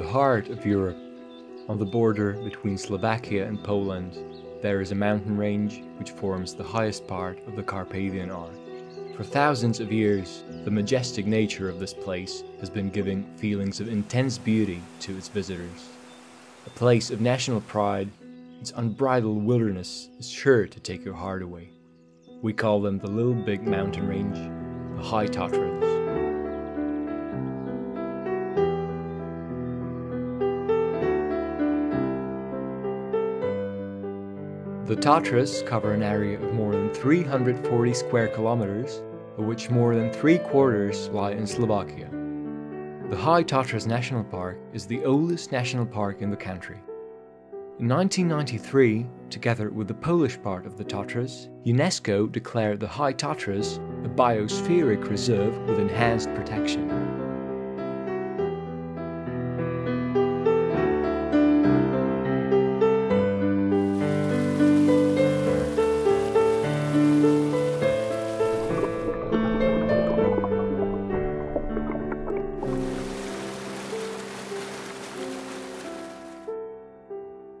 the heart of Europe, on the border between Slovakia and Poland, there is a mountain range which forms the highest part of the Carpathian Arc. For thousands of years, the majestic nature of this place has been giving feelings of intense beauty to its visitors. A place of national pride, its unbridled wilderness is sure to take your heart away. We call them the Little Big Mountain Range, the High Tatras. The Tatras cover an area of more than 340 square kilometers, of which more than three quarters lie in Slovakia. The High Tatras National Park is the oldest national park in the country. In 1993, together with the Polish part of the Tatras, UNESCO declared the High Tatras a biospheric reserve with enhanced protection.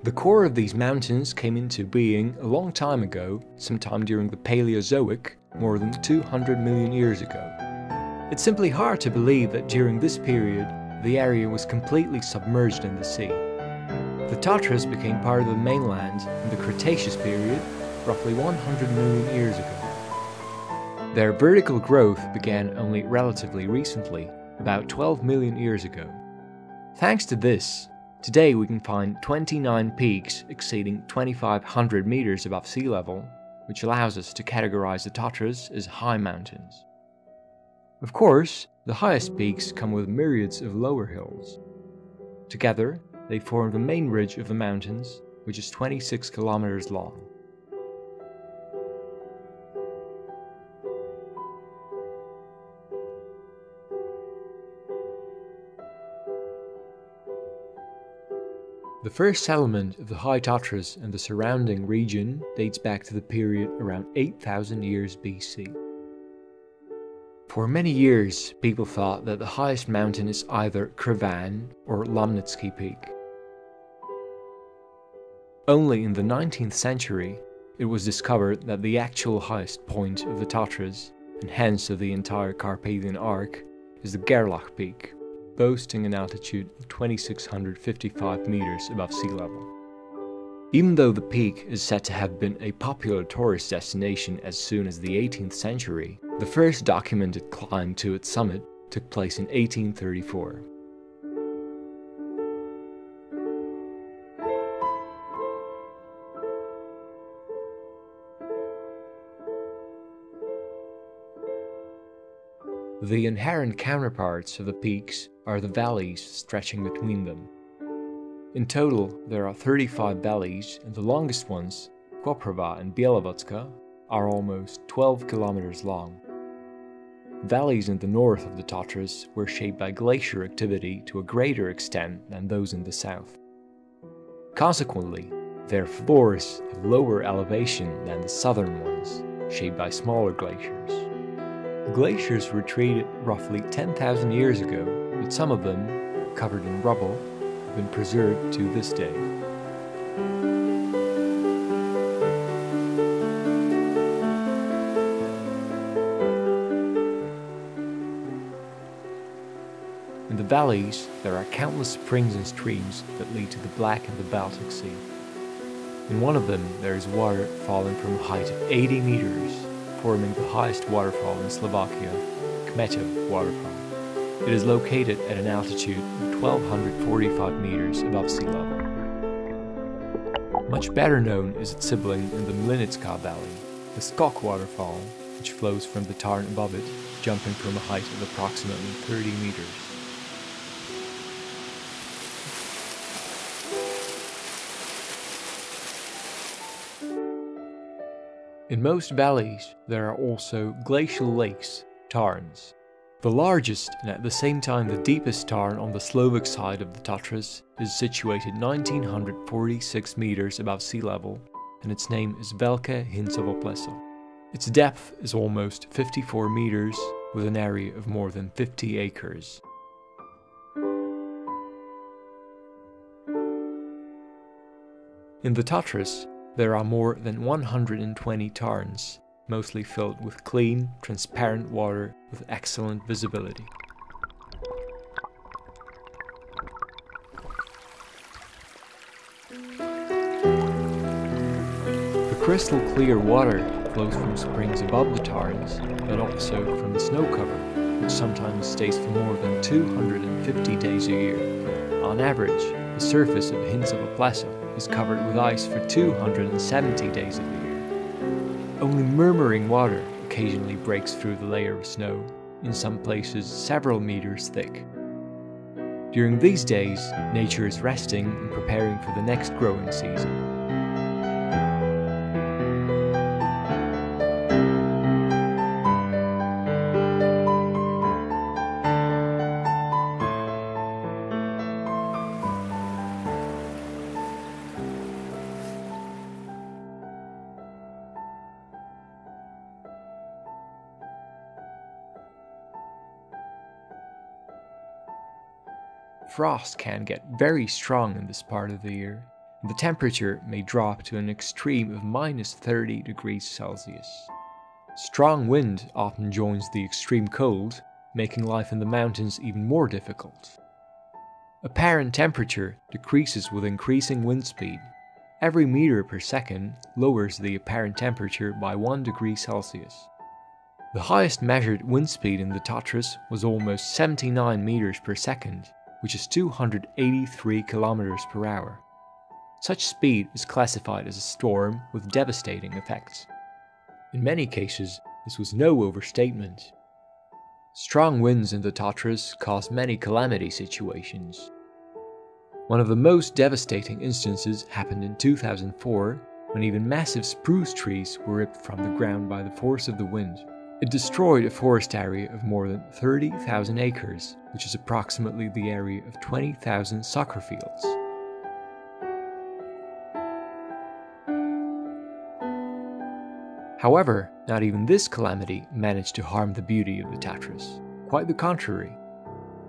The core of these mountains came into being a long time ago, sometime during the Paleozoic, more than 200 million years ago. It's simply hard to believe that during this period, the area was completely submerged in the sea. The Tatras became part of the mainland in the Cretaceous period, roughly 100 million years ago. Their vertical growth began only relatively recently, about 12 million years ago. Thanks to this, Today we can find 29 peaks exceeding 2500 meters above sea level, which allows us to categorize the Tatras as high mountains. Of course, the highest peaks come with myriads of lower hills. Together, they form the main ridge of the mountains, which is 26 kilometers long. The first settlement of the High Tatras and the surrounding region dates back to the period around 8000 years BC. For many years, people thought that the highest mountain is either Krivan or Lomnitsky Peak. Only in the 19th century, it was discovered that the actual highest point of the Tatras, and hence of the entire Carpathian Arc, is the Gerlach Peak, boasting an altitude of 2655 meters above sea level. Even though the peak is said to have been a popular tourist destination as soon as the 18th century, the first documented climb to its summit took place in 1834. The inherent counterparts of the peaks are the valleys stretching between them. In total, there are 35 valleys, and the longest ones, Koprava and Bielovodska, are almost 12 kilometers long. Valleys in the north of the Tatras were shaped by glacier activity to a greater extent than those in the south. Consequently, their floors have lower elevation than the southern ones, shaped by smaller glaciers. The glaciers retreated roughly 10,000 years ago, but some of them, covered in rubble, have been preserved to this day. In the valleys, there are countless springs and streams that lead to the Black and the Baltic Sea. In one of them, there is water falling from a height of 80 meters forming the highest waterfall in Slovakia, Kmetov Waterfall. It is located at an altitude of 1245 meters above sea level. Much better known is its sibling in the Mlynitska Valley, the Skok Waterfall, which flows from the tarn above it, jumping from a height of approximately 30 meters. In most valleys, there are also glacial lakes, tarns. The largest and at the same time the deepest tarn on the Slovak side of the Tatras is situated 1946 meters above sea level, and its name is Velke Hincovo Pleso. Its depth is almost 54 meters, with an area of more than 50 acres. In the Tatras, there are more than 120 tarns, mostly filled with clean, transparent water with excellent visibility. The crystal clear water flows from springs above the tarns, but also from the snow cover, which sometimes stays for more than 250 days a year. On average, the surface of Hincovo Pleso is covered with ice for 270 days of the year. Only murmuring water occasionally breaks through the layer of snow, in some places several meters thick. During these days, nature is resting and preparing for the next growing season. Frost can get very strong in this part of the year. And the temperature may drop to an extreme of minus 30 degrees Celsius. Strong wind often joins the extreme cold, making life in the mountains even more difficult. Apparent temperature decreases with increasing wind speed. Every meter per second lowers the apparent temperature by 1 degree Celsius. The highest measured wind speed in the Tatras was almost 79 meters per second, which is 283 kilometers per hour. Such speed is classified as a storm with devastating effects. In many cases, this was no overstatement. Strong winds in the Tatras caused many calamity situations. One of the most devastating instances happened in 2004 when even massive spruce trees were ripped from the ground by the force of the wind. It destroyed a forest area of more than 30,000 acres, which is approximately the area of 20,000 soccer fields. However, not even this calamity managed to harm the beauty of the Tatras. Quite the contrary.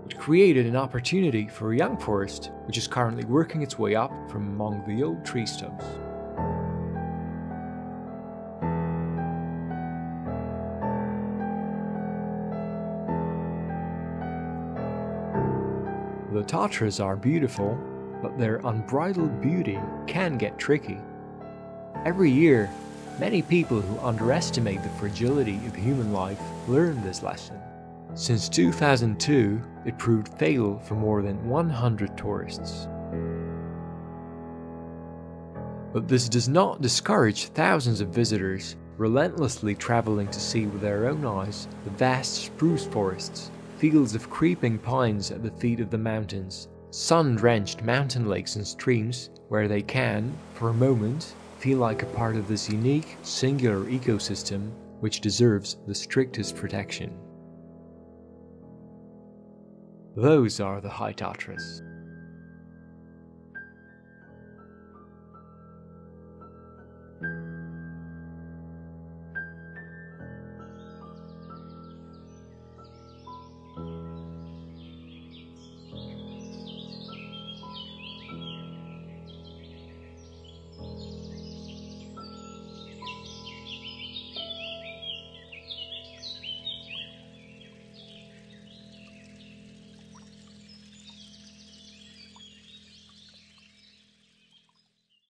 It created an opportunity for a young forest which is currently working its way up from among the old tree stumps. The Tatras are beautiful, but their unbridled beauty can get tricky. Every year, many people who underestimate the fragility of human life learn this lesson. Since 2002, it proved fatal for more than 100 tourists. But this does not discourage thousands of visitors relentlessly traveling to see with their own eyes the vast spruce forests fields of creeping pines at the feet of the mountains, sun drenched mountain lakes and streams where they can, for a moment, feel like a part of this unique, singular ecosystem which deserves the strictest protection. Those are the High Tatras.